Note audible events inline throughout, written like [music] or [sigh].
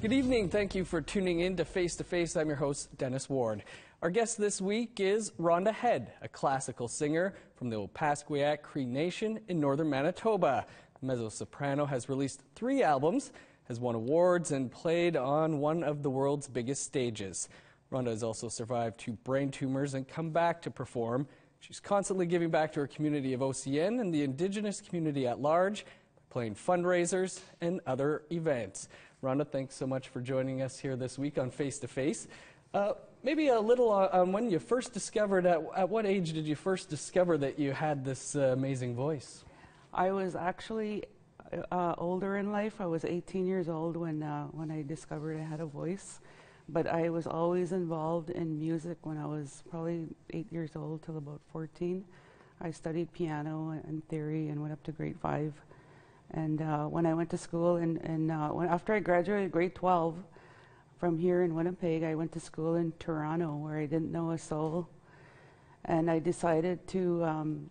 Good evening. Thank you for tuning in to Face to Face. I'm your host, Dennis Ward. Our guest this week is Rhonda Head, a classical singer from the Opaskwayak Cree Nation in northern Manitoba. Mezzo soprano has released three albums, has won awards, and played on one of the world's biggest stages. Rhonda has also survived two brain tumors and come back to perform. She's constantly giving back to her community of OCN and the Indigenous community at large, playing fundraisers and other events. Rhonda, thanks so much for joining us here this week on Face to Face. Uh, maybe a little on when you first discovered, at, at, what age did you first discover that you had this uh, amazing voice? I was actually uh, older in life. I was 18 years old when, uh, when I discovered I had a voice. But I was always involved in music when I was probably eight years old till about 14. I studied piano and theory and went up to grade five. And uh, when I went to school, and, and uh, when, after I graduated grade 12 from here in Winnipeg, I went to school in Toronto where I didn't know a soul. And I decided to um,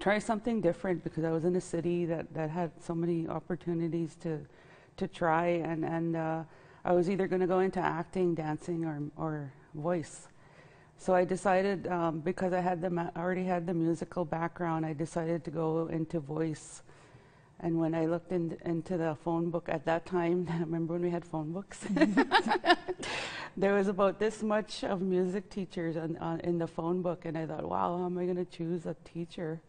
try something different because I was in a city that, that had so many opportunities to, to try. And, and uh, I was either going to go into acting, dancing, or, or voice. So I decided, um, because I had the ma- already had the musical background, I decided to go into voice and when I looked in, into the phone book at that time, [laughs] remember when we had phone books? [laughs] [laughs] there was about this much of music teachers on, on, in the phone book, and I thought, wow, how am I going to choose a teacher?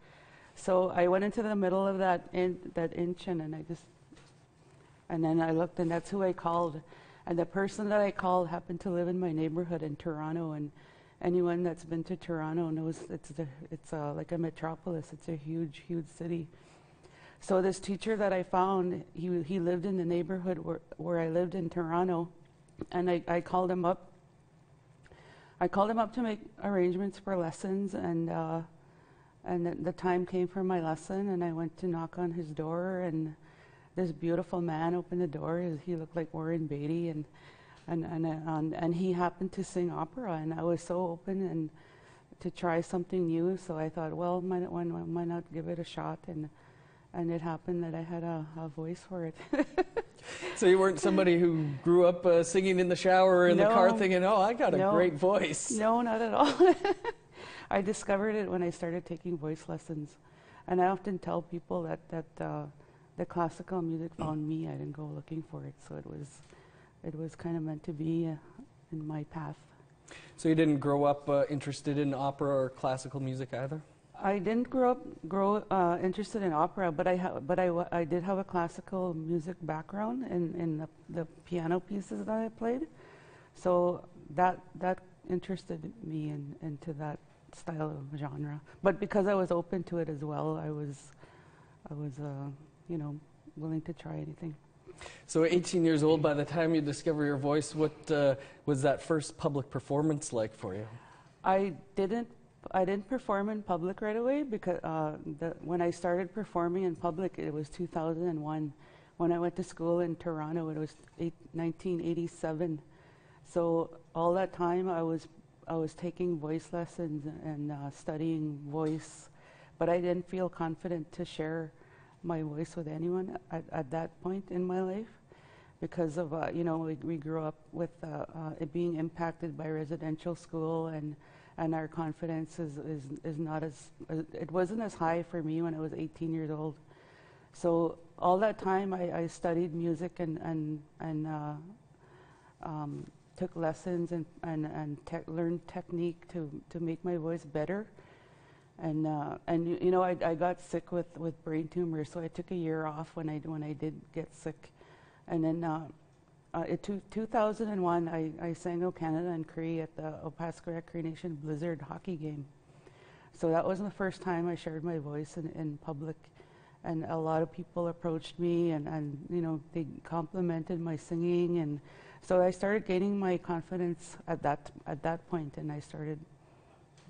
So I went into the middle of that in, that inch, and, and I just, and then I looked, and that's who I called. And the person that I called happened to live in my neighborhood in Toronto, and anyone that's been to Toronto knows it's the, it's a, like a metropolis. It's a huge, huge city. So this teacher that I found, he, he lived in the neighborhood where, where I lived in Toronto, and I, I called him up. I called him up to make arrangements for lessons, and uh, and the, the time came for my lesson, and I went to knock on his door, and this beautiful man opened the door. He looked like Warren Beatty, and and and and, and he happened to sing opera, and I was so open and to try something new. So I thought, well, why, why, why not give it a shot? And and it happened that I had a, a voice for it. [laughs] so you weren't somebody who grew up uh, singing in the shower or in no, the car thinking, "Oh, I got a no, great voice." No, not at all. [laughs] I discovered it when I started taking voice lessons, and I often tell people that that uh, the classical music found me. I didn't go looking for it, so it was it was kind of meant to be uh, in my path. So you didn't grow up uh, interested in opera or classical music either. I didn't grow up grow uh, interested in opera, but I ha- but I, I did have a classical music background in, in the, the piano pieces that I played, so that that interested me in, into that style of genre. But because I was open to it as well, I was I was uh, you know willing to try anything. So, 18 years old, by the time you discover your voice, what uh, was that first public performance like for you? I didn't I didn't perform in public right away because uh, the, when I started performing in public, it was 2001. When I went to school in Toronto, it was eight, 1987. So all that time, I was I was taking voice lessons and uh, studying voice, but I didn't feel confident to share my voice with anyone at, at that point in my life because of uh, you know we, we, grew up with uh, uh being impacted by residential school and and our confidence is, is, is not as, it wasn't as high for me when I was 18 years old. So all that time I, I studied music and, and, and uh, um, took lessons and, and, and te- learned technique to, to make my voice better. And, uh, and you, know, I, I got sick with, with brain tumors, so I took a year off when I, when I did get sick. And then uh, uh, in two, 2001, I, I sang O Canada and Cree at the Opaskwayak Cree Nation Blizzard hockey game. So that wasn't the first time I shared my voice in, in public. And a lot of people approached me and, and, you know, they complimented my singing. And so I started gaining my confidence at that, at that point, and I started,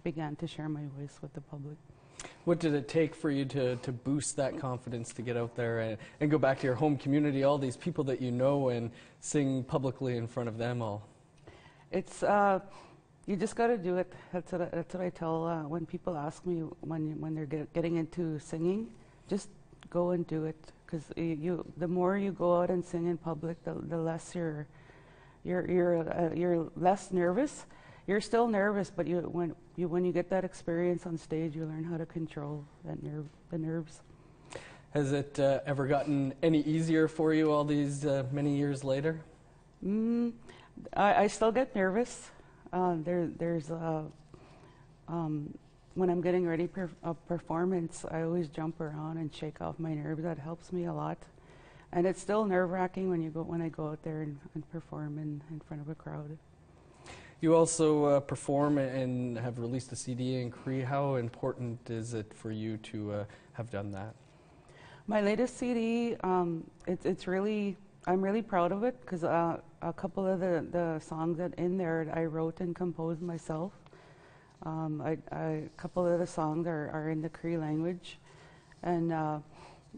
began to share my voice with the public. What did it take for you to, to boost that confidence to get out there and, and go back to your home community, all these people that you know, and sing publicly in front of them all? It's, uh, you just got to do it. That's what, I, that's what I tell uh, when people ask me when, when they're get, getting into singing. Just go and do it. because you, the more you go out and sing in public, the, the less you're, you're, you're, uh, you're less nervous. You're still nervous, but you, when, you, when you get that experience on stage, you learn how to control that nerve, the nerves. Has it uh, ever gotten any easier for you all these uh, many years later? Mm, I, I still get nervous. Uh, there, there's um, when I'm getting ready for a performance, I always jump around and shake off my nerves. That helps me a lot. And it's still nerve wracking when you go when I go out there and, and perform in, in front of a crowd. You also uh, perform and have released a CD in Cree. How important is it for you to uh, have done that? My latest CD, um, it, it's really, I'm really proud of it because uh, a couple of the, the songs that in there I wrote and composed myself. Um, I, I, a couple of the songs are, are in the Cree language, and uh,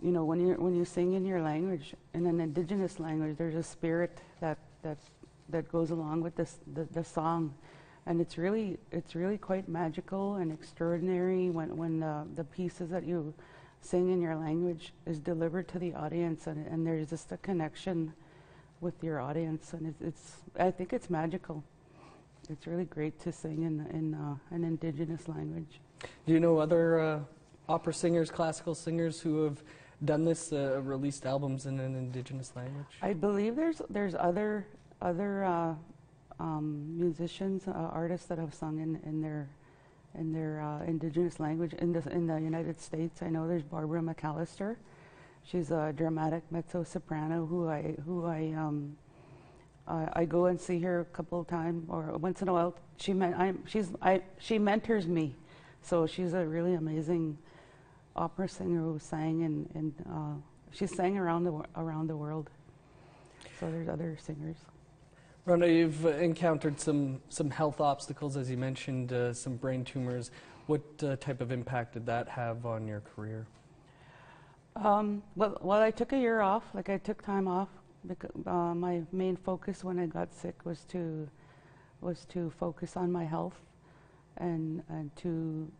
you know when you when you sing in your language, in an indigenous language, there's a spirit that that that goes along with this the, the song, and it's really it's really quite magical and extraordinary when when uh, the pieces that you sing in your language is delivered to the audience, and, and there's just a connection with your audience, and it's, it's I think it's magical it's really great to sing in, in uh, an indigenous language. Do you know other uh, opera singers, classical singers who have done this, uh, released albums in an indigenous language? I believe there's there's other other uh, um, musicians, uh, artists that have sung in, in their in their uh, indigenous language in the in the United States. I know there's Barbara McAlister. She's a dramatic mezzo soprano who I who I um, I go and see her a couple of times, or once in a while. She men- I'm, she's I, she mentors me, so she's a really amazing opera singer who sang and and uh, she sang around the around the world. So there's other singers. Rhonda, you've encountered some some health obstacles, as you mentioned, uh, some brain tumors. What uh, type of impact did that have on your career? Um, well, well, I took a year off. Like I took time off because, uh, my main focus when I got sick was to was to focus on my health and and to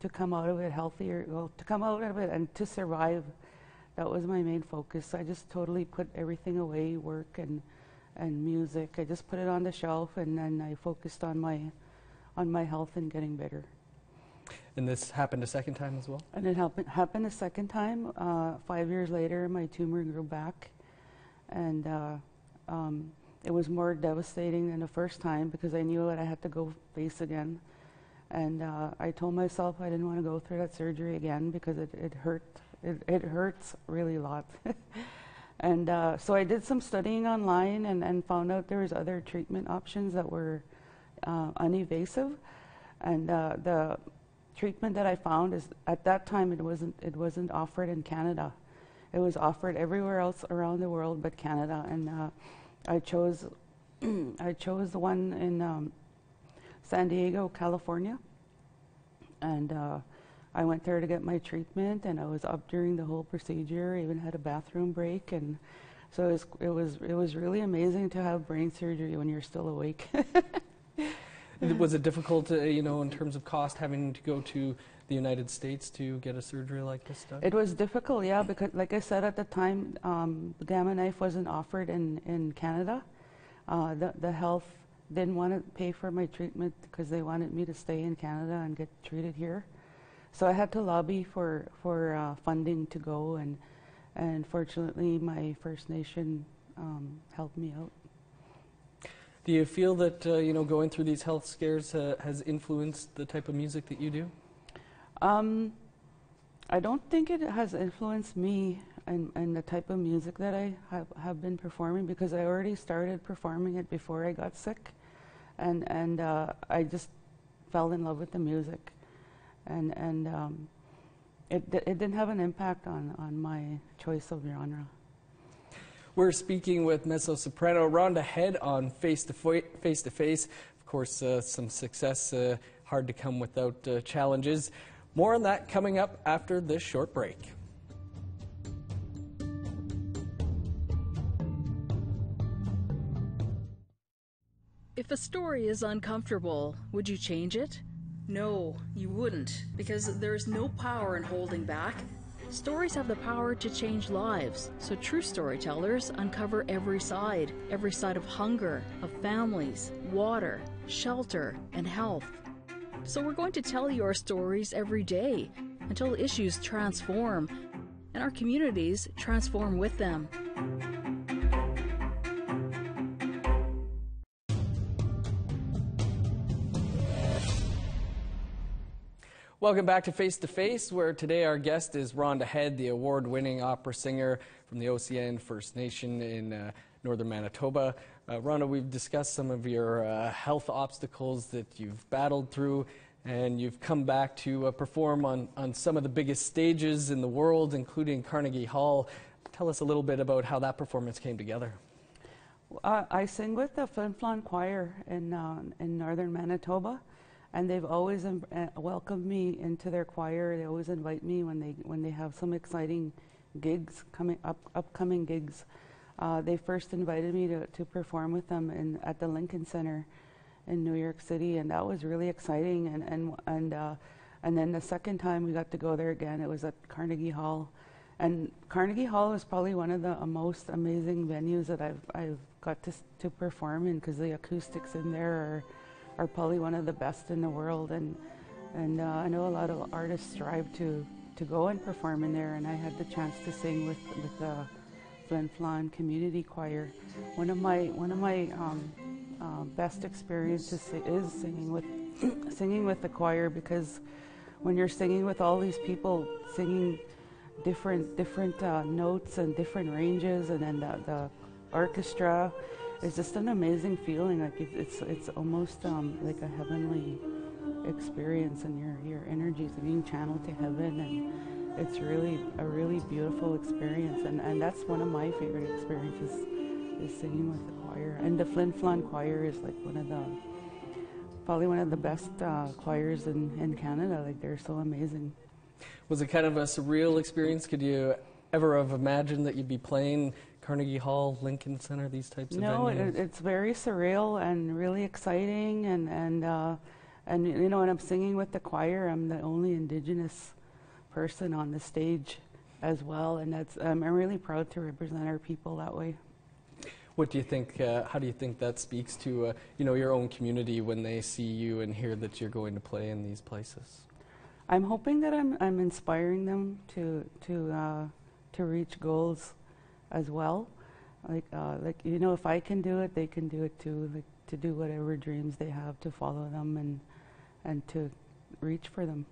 to come out of it healthier. Well, to come out of it and to survive. That was my main focus. I just totally put everything away, work and and music. I just put it on the shelf, and then I focused on my on my health and getting better. And this happened a second time as well? And it happened, happened a second time. Uh, five years later, my tumor grew back and uh, um, it was more devastating than the first time because I knew that I had to go face again. And uh, I told myself I didn't want to go through that surgery again because it, it hurt. It, it hurts really a lot. [laughs] and uh, so I did some studying online and, and found out there was other treatment options that were uh, uninvasive. And uh, the treatment that I found is at that time it wasn't it wasn't offered in Canada. It was offered everywhere else around the world but Canada, and uh, I chose [clears throat] I chose the one in um, San Diego, California, and uh, I went there to get my treatment, and I was up during the whole procedure. I even had a bathroom break, and so it was it was it was really amazing to have brain surgery when you're still awake. [laughs] was it difficult, uh, you know, in terms of cost, having to go to the United States to get a surgery like this done? It was difficult, yeah, because like I said at the time, um, the Gamma knife wasn't offered in, in Canada. Uh, the, the health didn't want to pay for my treatment because they wanted me to stay in Canada and get treated here. So I had to lobby for, for uh, funding to go, and, and fortunately, my First Nation um, helped me out. Do you feel that uh, you know going through these health scares uh, has influenced the type of music that you do? Um, I don't think it has influenced me and, and the type of music that I have, have been performing because I already started performing it before I got sick, and and uh, I just fell in love with the music, and and um, it it didn't have an impact on on my choice of genre. We're speaking with mezzo soprano Rhonda Head on Face to Face to Face. Of course, uh, some success uh, hard to come without uh, challenges. More on that coming up after this short break. If a story is uncomfortable, would you change it? No, you wouldn't, because there is no power in holding back. Stories have the power to change lives, so true storytellers uncover every side every side of hunger, of families, water, shelter, and health. So we're going to tell your stories every day until issues transform and our communities transform with them. Welcome back to Face to Face, where today our guest is Rhonda Head, the award winning opera singer from the OCN First Nation in uh, northern Manitoba. Uh, Rhonda, we've discussed some of your uh, health obstacles that you've battled through, and you've come back to uh, perform on, on some of the biggest stages in the world, including Carnegie Hall. Tell us a little bit about how that performance came together. I sing with the Flin Flon Choir in, uh, in northern Manitoba and they've always um, uh, welcomed me into their choir. They always invite me when they when they have some exciting gigs coming up, upcoming gigs. Uh, they first invited me to, to perform with them in, at the Lincoln Center in New York City, and that was really exciting. And and and uh, and then the second time we got to go there again, it was at Carnegie Hall, and Carnegie Hall is probably one of the uh, most amazing venues that I've I've got to to perform in because the acoustics in there are are probably one of the best in the world. And and uh, I know a lot of artists strive to to go and perform in there. And I had the chance to sing with with the Flin Flon Community Choir. One of my one of my um, uh, best experiences is singing with [clears throat] singing with the choir because when you're singing with all these people singing different different uh, notes and different ranges, and then the, the orchestra it's just an amazing feeling. Like it, it's it's almost um, like a heavenly experience, and your your energies being channeled to heaven, and it's really a really beautiful experience. And and that's one of my favorite experiences is singing with the choir. And the Flin Flon Choir is like one of the probably one of the best uh, choirs in in Canada. Like they're so amazing. Was it kind of a surreal experience? Could you ever have imagined that you'd be playing Carnegie Hall, Lincoln Center, these types of no, venues? No, it, it's very surreal and really exciting, and and uh, and you know, when I'm singing with the choir, I'm the only Indigenous person on the stage as well, and that's um, I'm really proud to represent our people that way. What do you think? Uh, how do you think that speaks to uh, you know your own community when they see you and hear that you're going to play in these places? I'm hoping that I'm I'm inspiring them to to uh, to reach goals as well. Like, uh, like you know, if I can do it, they can do it too. Like to do whatever dreams they have, to follow them and and to reach for them,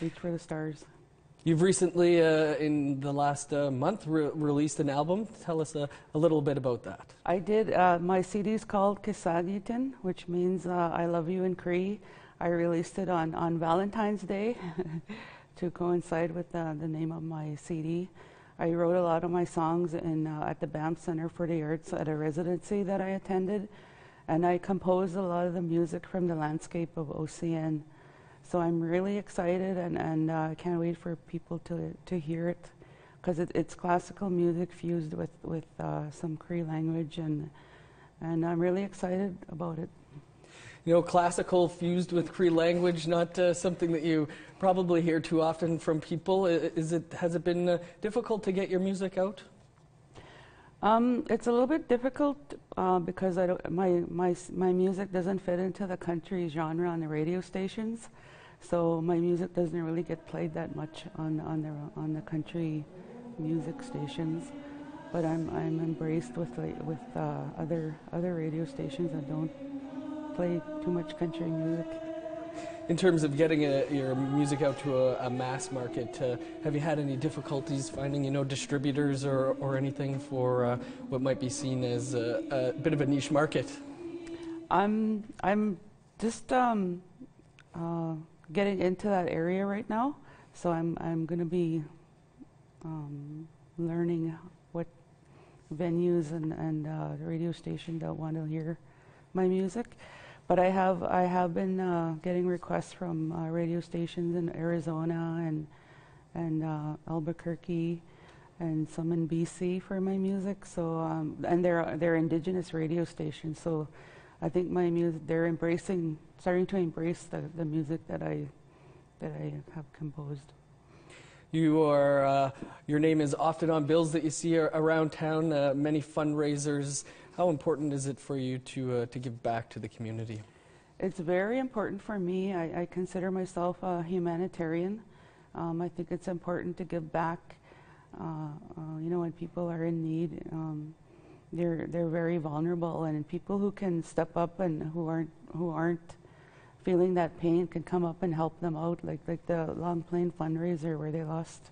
reach for the stars. You've recently, uh, in the last uh, month, re- released an album. Tell us a, a, little bit about that. I did. Uh, my CD is called Kisakihitin, which means uh, I love you in Cree. I released it on, on Valentine's Day [laughs] to coincide with the name of my CD. I wrote a lot of my songs in, uh, at the Banff Center for the Arts at a residency that I attended, and I composed a lot of the music from the landscape of OCN. So I'm really excited, and, and uh, I can't wait for people to, to hear it, because it, it's classical music fused with, with uh, some Cree language, and, and I'm really excited about it you know, classical fused with Cree language, not uh, something that you probably hear too often from people. Is it, has it been uh, difficult to get your music out? Um, it's a little bit difficult uh, because my, my, my music doesn't fit into the country genre on the radio stations. So my music doesn't really get played that much on, on, the, on the country music stations. But I'm, I'm embraced with, with uh, other, other radio stations that don't play too much country music. In terms of getting a, your music out to a, a mass market, uh, have you had any difficulties finding, you know, distributors or, or anything for uh, what might be seen as a, a, bit of a niche market? I'm I'm just um, uh, getting into that area right now, so I'm I'm going to be um, learning what venues and and uh, radio stations that want to hear my music. But I have I have been uh, getting requests from uh, radio stations in Arizona and and uh, Albuquerque and some in BC for my music. So um, and they're they're indigenous radio stations. So I think my music they're embracing starting to embrace the, the music that I that I have composed. You are, uh, your name is often on bills that you see around town, uh, many fundraisers. How important is it for you to, uh, to give back to the community? It's very important for me. I, I consider myself a humanitarian. Um, I think it's important to give back. Uh, uh, you know, when people are in need, um, they're they're very vulnerable, and people who can step up and who aren't who aren't feeling that pain can come up and help them out, like like the Long Plain fundraiser where they lost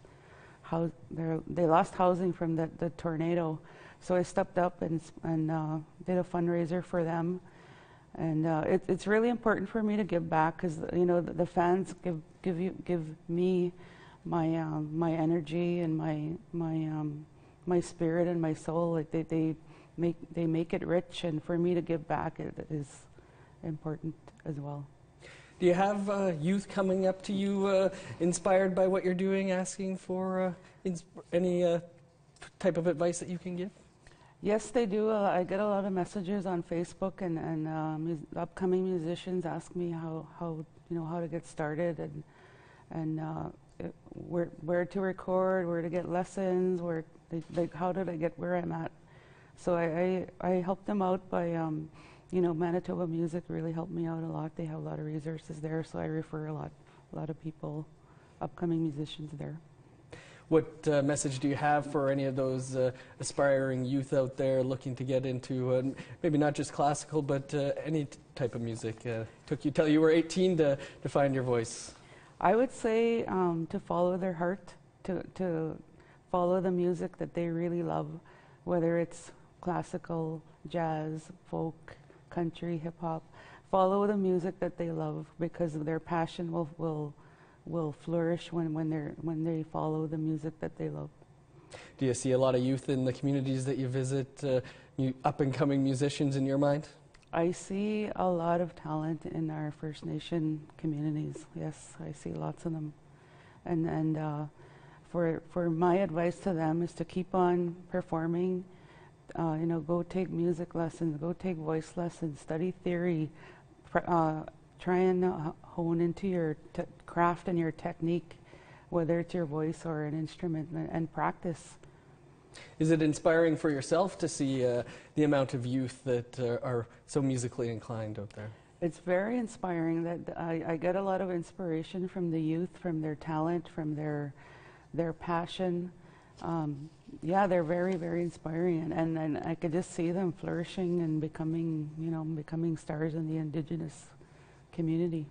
house, they lost housing from the, the tornado. So I stepped up and and uh, did a fundraiser for them, and uh, it, it's really important for me to give back because you know the, the, fans give give you give me my um, my energy and my my um, my spirit and my soul. Like they, they make they make it rich, and for me to give back it is important as well. Do you have uh, youth coming up to you, uh, inspired by what you're doing, asking for uh, any uh, type of advice that you can give? Yes, they do. Uh, I get a lot of messages on Facebook, and, and uh, upcoming musicians ask me how, how you know how to get started and and it, where where to record, where to get lessons, where they, how did I get where I'm at. So I I, I help them out by um, you know, Manitoba Music really helped me out a lot. They have a lot of resources there, so I refer a lot, a lot of people, upcoming musicians there. What uh, message do you have for any of those uh, aspiring youth out there looking to get into uh, maybe not just classical, but uh, any type of music? Uh, took you till you were 18 to, to find your voice. I would say um, to follow their heart, to to follow the music that they really love, whether it's classical, jazz, folk, country, hip hop, follow the music that they love because their passion will will will flourish when, when they're, when they follow the music that they love. Do you see a lot of youth in the communities that you visit, uh, up and coming musicians in your mind? I see a lot of talent in our First Nation communities. Yes, I see lots of them, and and uh, for for my advice to them is to keep on performing uh, you know, go take music lessons, go take voice lessons, study theory, uh, try and uh, hone into your t- craft and your technique, whether it's your voice or an instrument, and, and practice. Is it inspiring for yourself to see uh, the amount of youth that uh, are so musically inclined out there? It's very inspiring. That I, I get a lot of inspiration from the youth, from their talent, from their their passion. Um, yeah, they're very, very inspiring, and, and, and I could just see them flourishing and becoming, you know, becoming stars in the Indigenous community.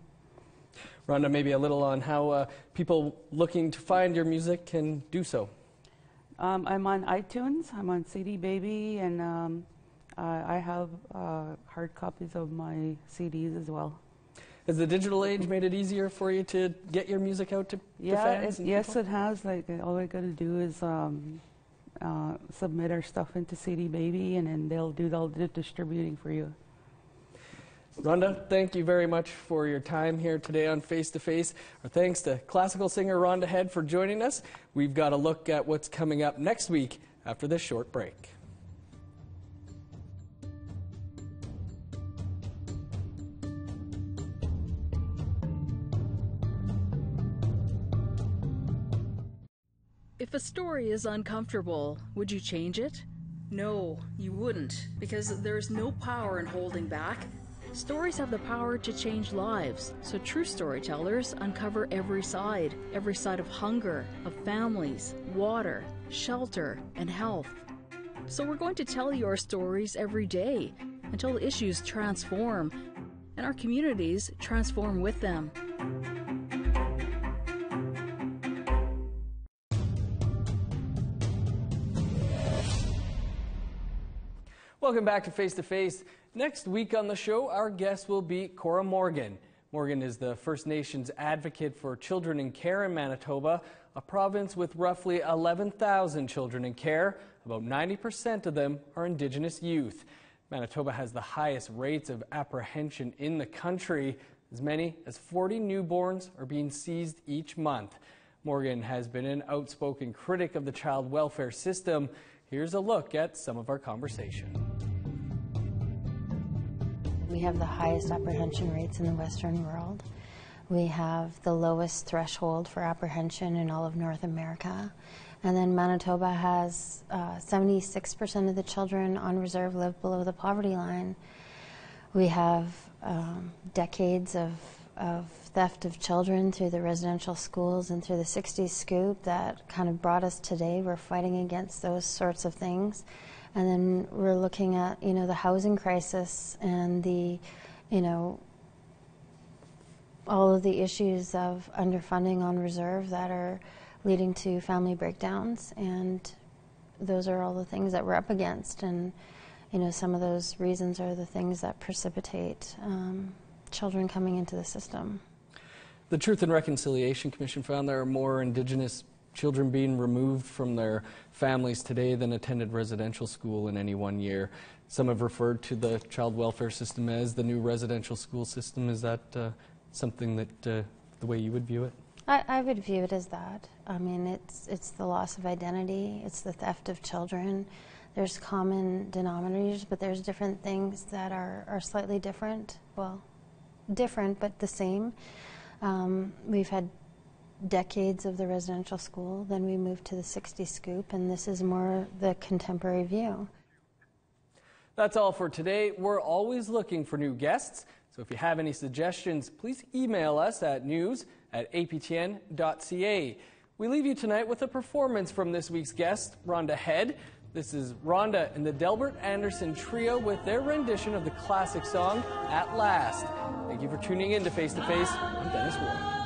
Rhonda, maybe a little on how uh, people looking to find your music can do so. Um, I'm on iTunes, I'm on CD Baby, and um, I have uh, hard copies of my CDs as well. Has the digital age made it easier for you to get your music out to, yeah, to fans? It, yes, it has. Like all I got to do is um, uh, submit our stuff into CD Baby, and then they'll do all the distributing for you. Rhonda, thank you very much for your time here today on Face to Face. Our thanks to classical singer Rhonda Head for joining us. We've got a look at what's coming up next week after this short break. If a story is uncomfortable, would you change it? No, you wouldn't, because there is no power in holding back. Stories have the power to change lives, so true storytellers uncover every side every side of hunger, of families, water, shelter, and health. So we're going to tell your stories every day until issues transform and our communities transform with them. Welcome back to Face to Face. Next week on the show, our guest will be Cora Morgan. Morgan is the First Nations advocate for children in care in Manitoba, a province with roughly 11,000 children in care. About 90% of them are Indigenous youth. Manitoba has the highest rates of apprehension in the country. As many as 40 newborns are being seized each month. Morgan has been an outspoken critic of the child welfare system. Here's a look at some of our conversation. We have the highest apprehension rates in the Western world. We have the lowest threshold for apprehension in all of North America. And then Manitoba has uh, 76% of the children on reserve live below the poverty line. We have um, decades of, of theft of children through the residential schools and through the 60s scoop that kind of brought us today. We're fighting against those sorts of things. And then we're looking at, you know, the housing crisis and the, you know, all of the issues of underfunding on reserve that are leading to family breakdowns, and those are all the things that we're up against. And you know, some of those reasons are the things that precipitate um, children coming into the system. The Truth and Reconciliation Commission found there are more Indigenous children being removed from their families today than attended residential school in any one year. Some have referred to the child welfare system as the new residential school system. Is that uh, something that uh, the way you would view it? I, I would view it as that. I mean, it's it's the loss of identity, it's the theft of children. There's common denominators, but there's different things that are, are slightly different. Well, different but the same. Um, we've had decades of the residential school, then we moved to the 60 scoop, and this is more the contemporary view. That's all for today. We're always looking for new guests, so if you have any suggestions, please email us at news at aptn.ca. We leave you tonight with a performance from this week's guest, Rhonda Head. This is Rhonda and the Delbert Anderson Trio with their rendition of the classic song, At Last. Thank you for tuning in to Face to Face. I'm Dennis Ward.